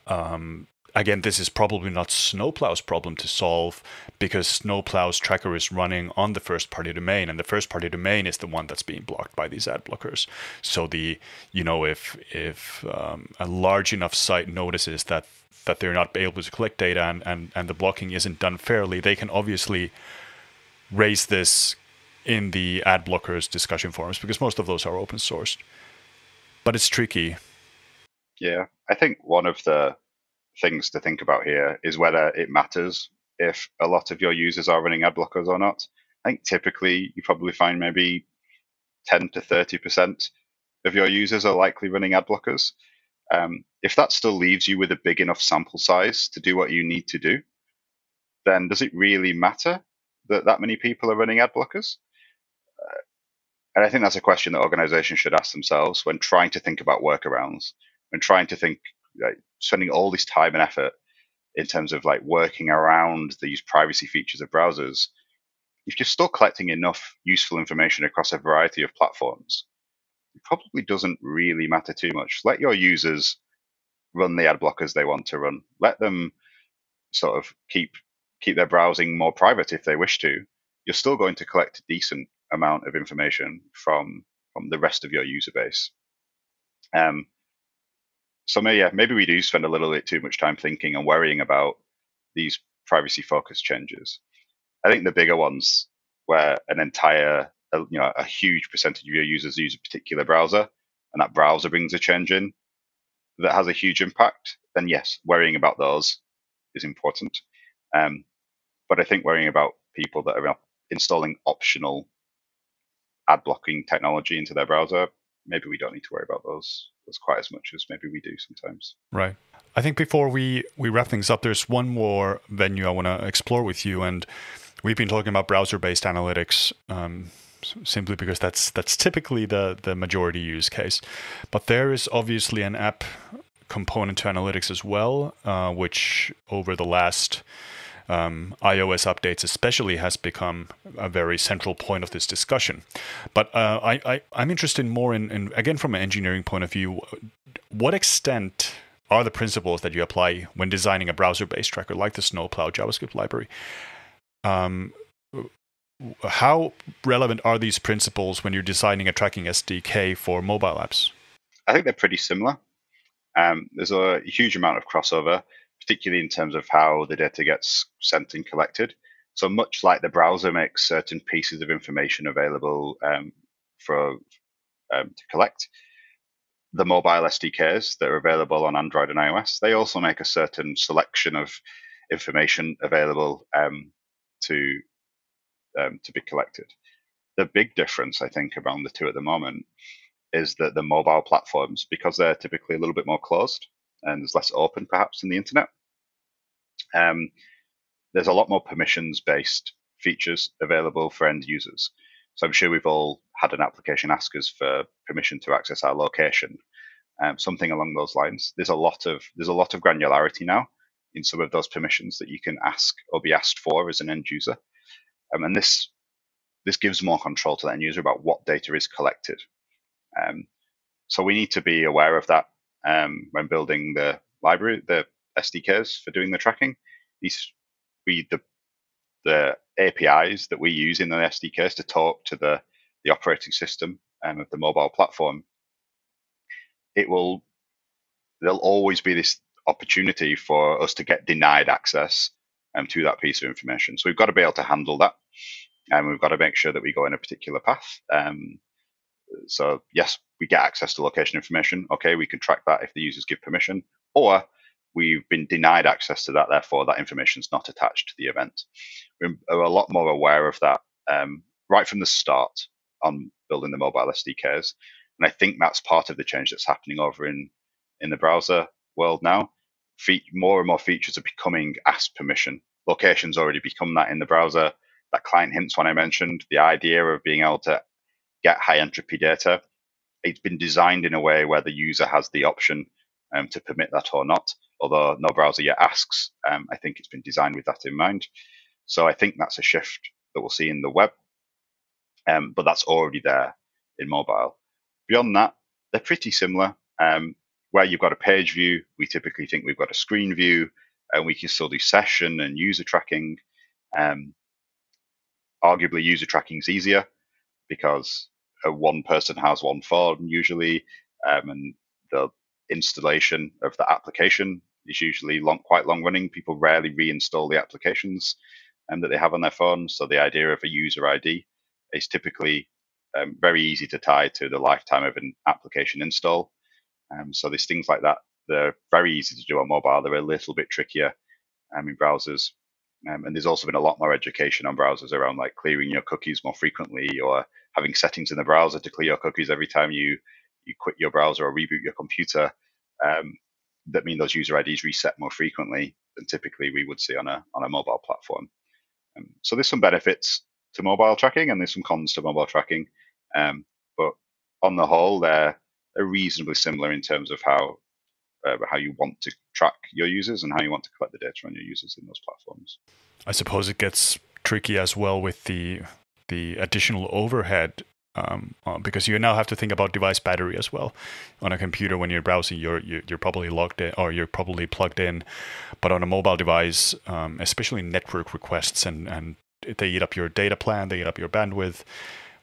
um, again, this is probably not Snowplow's problem to solve because Snowplow's tracker is running on the first party domain, and the first party domain is the one that's being blocked by these ad blockers. So the you know if if um, a large enough site notices that that they're not able to collect data and, and, and the blocking isn't done fairly, they can obviously raise this in the ad blockers discussion forums because most of those are open sourced. But it's tricky. Yeah, I think one of the things to think about here is whether it matters if a lot of your users are running ad blockers or not. I think typically you probably find maybe 10 to 30% of your users are likely running ad blockers. Um, if that still leaves you with a big enough sample size to do what you need to do, then does it really matter that that many people are running ad blockers? Uh, and I think that's a question that organizations should ask themselves when trying to think about workarounds, when trying to think like, spending all this time and effort in terms of like working around these privacy features of browsers, if you're still collecting enough useful information across a variety of platforms, it probably doesn't really matter too much. Let your users run the ad blockers they want to run. Let them sort of keep keep their browsing more private if they wish to. You're still going to collect a decent amount of information from from the rest of your user base. Um, so maybe, yeah, maybe we do spend a little bit too much time thinking and worrying about these privacy focused changes. I think the bigger ones where an entire, you know, a huge percentage of your users use a particular browser and that browser brings a change in that has a huge impact, then yes, worrying about those is important. Um, but I think worrying about people that are installing optional ad blocking technology into their browser, maybe we don't need to worry about those as quite as much as maybe we do sometimes. Right. I think before we we wrap things up, there's one more venue I want to explore with you, and we've been talking about browser-based analytics. Um, simply because that's that's typically the the majority use case, but there is obviously an app component to analytics as well, uh, which over the last um, iOS updates, especially, has become a very central point of this discussion. But uh, I, I, am interested more in, in, again, from an engineering point of view, what extent are the principles that you apply when designing a browser based tracker like the Snowplow JavaScript library? Um, how relevant are these principles when you're designing a tracking SDK for mobile apps? I think they're pretty similar. Um, there's a huge amount of crossover particularly in terms of how the data gets sent and collected. So much like the browser makes certain pieces of information available um, for um, to collect, the mobile SDKs that are available on Android and iOS, they also make a certain selection of information available um, to um, to be collected. The big difference, I think, around the two at the moment is that the mobile platforms, because they're typically a little bit more closed, and there's less open perhaps in the internet. Um, there's a lot more permissions based features available for end users. So I'm sure we've all had an application ask us for permission to access our location, um, something along those lines. There's a lot of there's a lot of granularity now in some of those permissions that you can ask or be asked for as an end user, um, and this this gives more control to the end user about what data is collected. Um, so we need to be aware of that um, when building the library, the SDKs for doing the tracking. These the the APIs that we use in the SDKs to talk to the the operating system um, the mobile platform. It will there'll always be this opportunity for us to get denied access um, to that piece of information. So we've got to be able to handle that, and we've got to make sure that we go in a particular path. Um, so yes, we get access to location information. Okay, we can track that if the users give permission, or we've been denied access to that. Therefore, that information is not attached to the event. We're a lot more aware of that um, right from the start on building the mobile SDKs, and I think that's part of the change that's happening over in in the browser world now. Fe- more and more features are becoming ask permission. Locations already become that in the browser. That client hints one I mentioned the idea of being able to get high entropy data. It's been designed in a way where the user has the option um, to permit that or not. Although no browser yet asks, um, I think it's been designed with that in mind. So I think that's a shift that we'll see in the web, um, but that's already there in mobile. Beyond that, they're pretty similar. Um, where you've got a page view, we typically think we've got a screen view, and we can still do session and user tracking. Um, arguably, user tracking is easier because uh, one person has one phone usually, um, and the installation of the application is usually long, quite long running. People rarely reinstall the applications um, that they have on their phone. So the idea of a user ID is typically um, very easy to tie to the lifetime of an application install. Um, so there's things like that. They're very easy to do on mobile. They're a little bit trickier um, in browsers. Um, and there's also been a lot more education on browsers around like clearing your cookies more frequently or having settings in the browser to clear your cookies every time you you quit your browser or reboot your computer. Um, that mean those user IDs reset more frequently than typically we would see on a on a mobile platform. Um, so there's some benefits to mobile tracking and there's some cons to mobile tracking, um, but on the whole, they're, they're reasonably similar in terms of how uh, how you want to track your users and how you want to collect the data on your users in those platforms. I suppose it gets tricky as well with the the additional overhead um, uh, because you now have to think about device battery as well. On a computer, when you're browsing, you're you're probably logged in or you're probably plugged in, but on a mobile device, um, especially network requests and and they eat up your data plan, they eat up your bandwidth,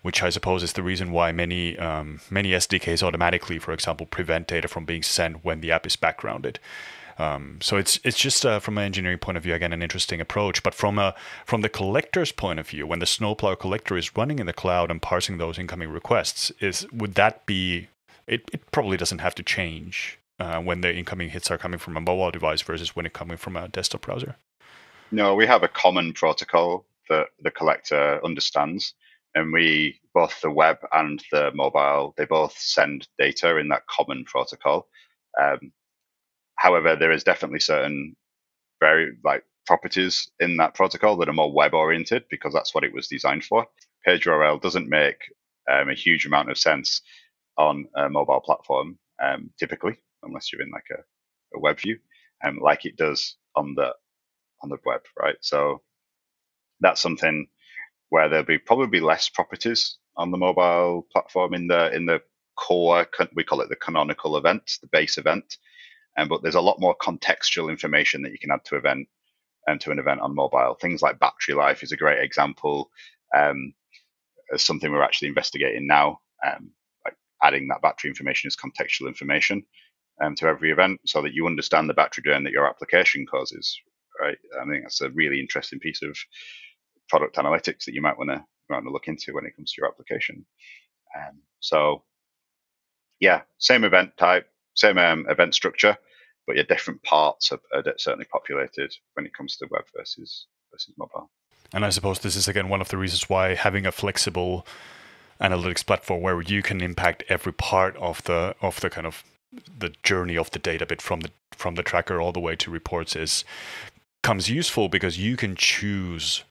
which I suppose is the reason why many um, many SDKs automatically, for example, prevent data from being sent when the app is backgrounded. Um, so it's it's just uh, from an engineering point of view again an interesting approach. But from a from the collector's point of view, when the snowplow collector is running in the cloud and parsing those incoming requests, is would that be? It, it probably doesn't have to change uh, when the incoming hits are coming from a mobile device versus when it's coming from a desktop browser. No, we have a common protocol that the collector understands and we both the web and the mobile they both send data in that common protocol um, however there is definitely certain very like properties in that protocol that are more web oriented because that's what it was designed for page url doesn't make um, a huge amount of sense on a mobile platform um, typically unless you're in like a, a web view um, like it does on the on the web right so that's something where there'll be probably less properties on the mobile platform in the in the core. We call it the canonical event, the base event, um, but there's a lot more contextual information that you can add to event and um, to an event on mobile. Things like battery life is a great example. Um, as something we're actually investigating now, um, like adding that battery information as contextual information um, to every event, so that you understand the battery drain that your application causes. Right, I think that's a really interesting piece of product analytics that you might want to want to look into when it comes to your application. Um, so, yeah, same event type, same um, event structure, but yeah, different parts are, are certainly populated when it comes to web versus versus mobile. And I suppose this is again one of the reasons why having a flexible analytics platform where you can impact every part of the of the kind of the journey of the data bit from the from the tracker all the way to reports is comes useful because you can choose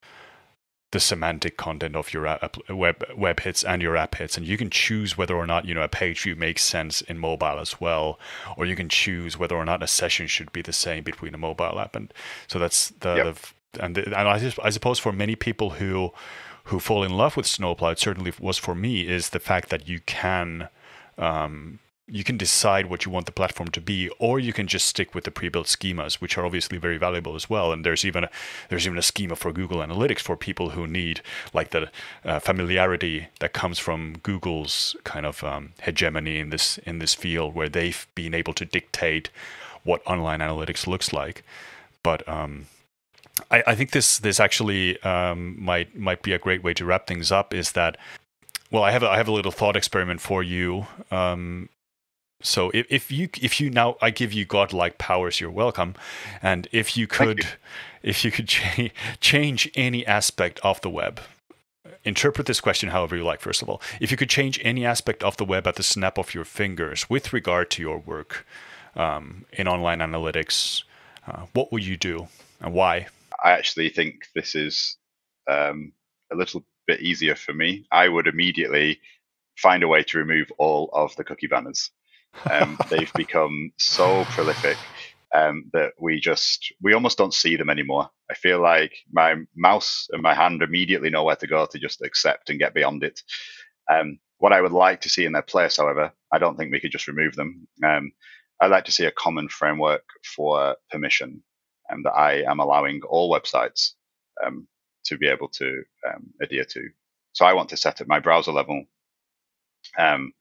the semantic content of your app, web web hits and your app hits, and you can choose whether or not you know a page view makes sense in mobile as well, or you can choose whether or not a session should be the same between a mobile app, and so that's the, yep. the and the, and I, just, I suppose for many people who who fall in love with Snowplow, it certainly was for me, is the fact that you can um, you can decide what you want the platform to be, or you can just stick with the pre-built schemas, which are obviously very valuable as well. And there's even a, there's even a schema for Google Analytics for people who need like the uh, familiarity that comes from Google's kind of um, hegemony in this in this field, where they've been able to dictate what online analytics looks like. But um, I, I, think this this actually um, might might be a great way to wrap things up. Is that well, I have a, I have a little thought experiment for you. Um, so if, if you if you now I give you godlike powers, you're welcome. And if you could, you. if you could cha- change any aspect of the web, interpret this question however you like. First of all, if you could change any aspect of the web at the snap of your fingers with regard to your work um, in online analytics, uh, what would you do and why? I actually think this is um, a little bit easier for me. I would immediately find a way to remove all of the cookie banners. Um, they've become so prolific um, that we just we almost don't see them anymore. I feel like my mouse and my hand immediately know where to go to just accept and get beyond it. Um, what I would like to see in their place, however, I don't think we could just remove them. Um, I'd like to see a common framework for permission um, that I am allowing all websites um, to be able to adhere to. So I want to set at my browser level. Um,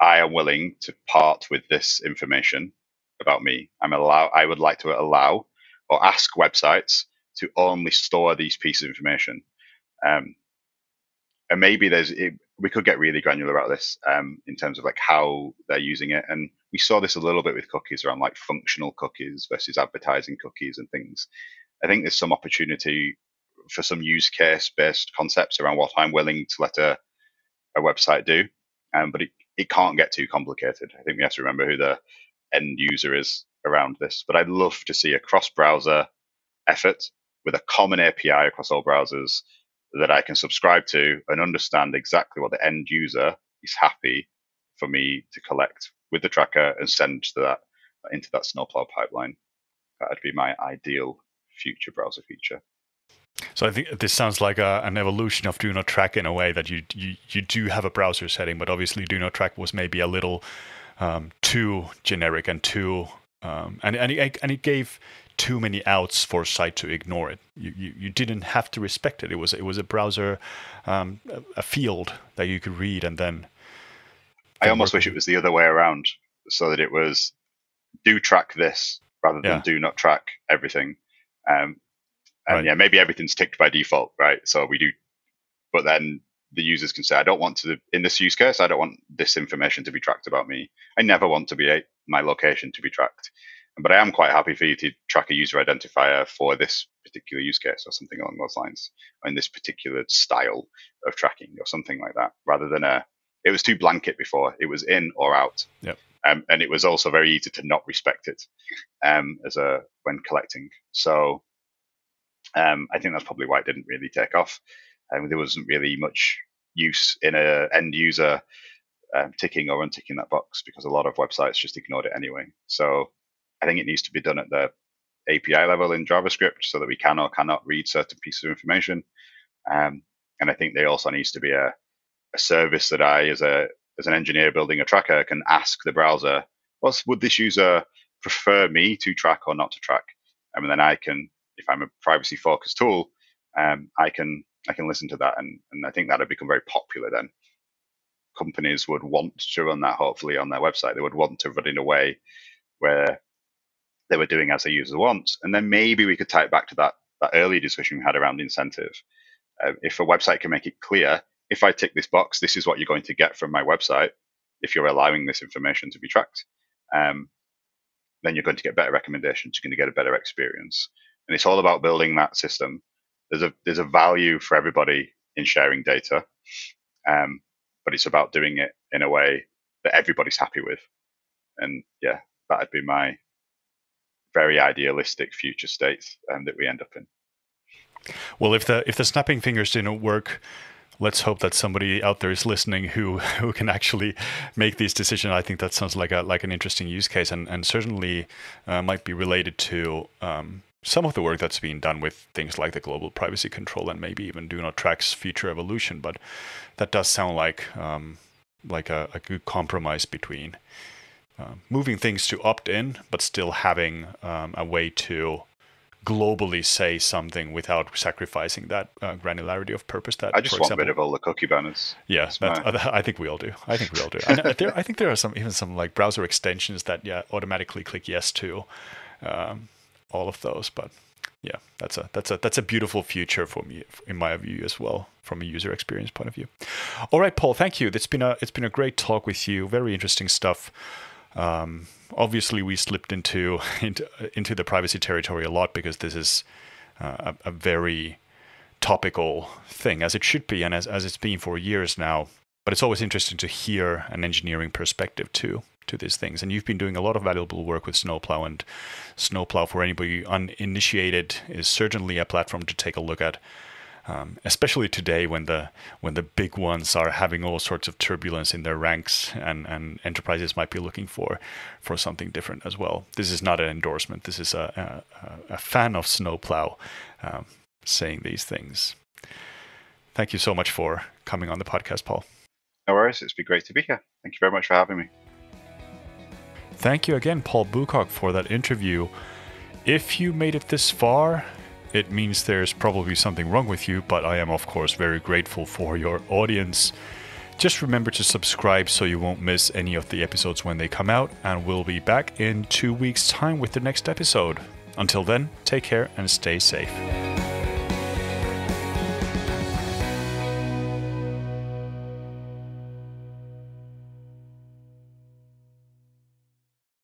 I am willing to part with this information about me. I'm allow. I would like to allow or ask websites to only store these pieces of information. Um, and maybe there's it, we could get really granular about this um, in terms of like how they're using it. And we saw this a little bit with cookies around like functional cookies versus advertising cookies and things. I think there's some opportunity for some use case based concepts around what I'm willing to let a, a website do. Um, but it, it can't get too complicated. I think we have to remember who the end user is around this. But I'd love to see a cross browser effort with a common API across all browsers that I can subscribe to and understand exactly what the end user is happy for me to collect with the tracker and send to that into that snowplow pipeline. That'd be my ideal future browser feature. So I think this sounds like a, an evolution of do not track in a way that you, you you do have a browser setting, but obviously do not track was maybe a little um, too generic and too um, and and it, and it gave too many outs for a site to ignore it. You, you, you didn't have to respect it. It was it was a browser, um, a field that you could read and then. I almost wish it was the other way around, so that it was do track this rather than yeah. do not track everything. Um, and right. yeah, maybe everything's ticked by default, right? So we do, but then the users can say, I don't want to, in this use case, I don't want this information to be tracked about me. I never want to be a, my location to be tracked. But I am quite happy for you to track a user identifier for this particular use case or something along those lines, or in this particular style of tracking or something like that, rather than a, it was too blanket before. It was in or out. Yep. Um, and it was also very easy to not respect it um, as a when collecting. So um, I think that's probably why it didn't really take off. Um, there wasn't really much use in a end user um, ticking or unticking that box because a lot of websites just ignored it anyway. So I think it needs to be done at the API level in JavaScript so that we can or cannot read certain pieces of information. Um, and I think there also needs to be a, a service that I, as a as an engineer building a tracker, can ask the browser, well, would this user prefer me to track or not to track? and then I can if I'm a privacy focused tool, um, I can I can listen to that, and and I think that would become very popular. Then companies would want to run that hopefully on their website. They would want to run in a way where they were doing as the user wants, and then maybe we could tie it back to that that earlier discussion we had around incentive. Uh, if a website can make it clear, if I tick this box, this is what you're going to get from my website. If you're allowing this information to be tracked, um, then you're going to get better recommendations. You're going to get a better experience and it's all about building that system. There's a there's a value for everybody in sharing data, um, but it's about doing it in a way that everybody's happy with. And yeah, that'd be my very idealistic future state um, that we end up in. Well, if the if the snapping fingers didn't work, let's hope that somebody out there is listening who who can actually make these decisions. I think that sounds like a like an interesting use case, and and certainly uh, might be related to. Um, some of the work that's being done with things like the global privacy control and maybe even do not track's future evolution, but that does sound like um, like a, a, good compromise between uh, moving things to opt in, but still having um, a way to globally say something without sacrificing that uh, granularity of purpose. That I just want example, rid of all the cookie banners. Yeah, I think we all do. I think we all do. I, there, I think there are some even some like browser extensions that yeah automatically click yes to um, all of those. But yeah, that's a that's a that's a beautiful future for me in my view as well from a user experience point of view. All right, Paul, thank you. It's been a it's been a great talk with you. Very interesting stuff. Um, obviously, we slipped into, into into the privacy territory a lot because this is uh, a, a, very topical thing, as it should be, and as as it's been for years now. But it's always interesting to hear an engineering perspective too to these things. And you've been doing a lot of valuable work with Snowplow, and Snowplow, for anybody uninitiated, is certainly a platform to take a look at um, especially today when the when the big ones are having all sorts of turbulence in their ranks and, and enterprises might be looking for for something different as well. This is not an endorsement. This is a, a, a fan of Snowplow um, saying these things. Thank you so much for coming on the podcast, Paul. No worries. It's been great to be here. Thank you very much for having me. Thank you again, Paul Boocock, for that interview. If you made it this far, it means there's probably something wrong with you, but I am, of course, very grateful for your audience. Just remember to subscribe so you won't miss any of the episodes when they come out, and we'll be back in two weeks' time with the next episode. Until then, take care and stay safe.